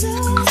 you